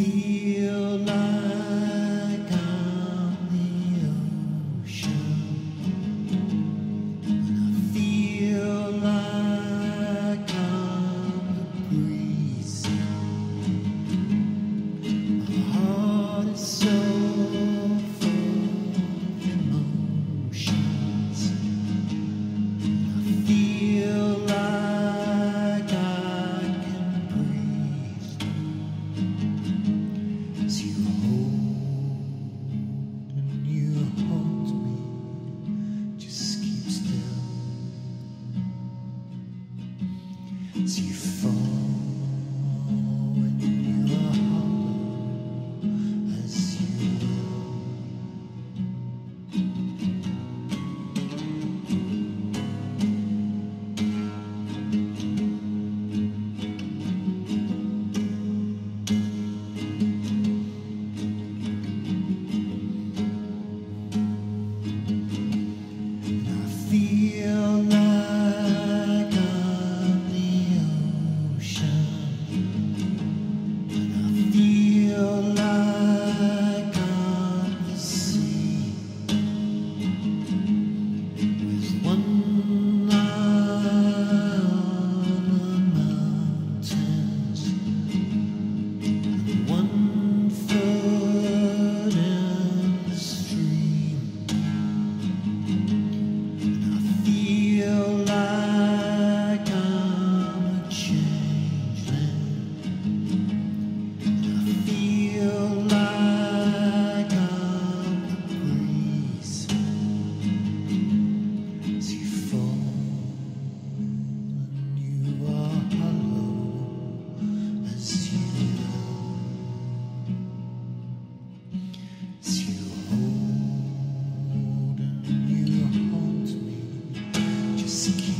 feel you fall. Keep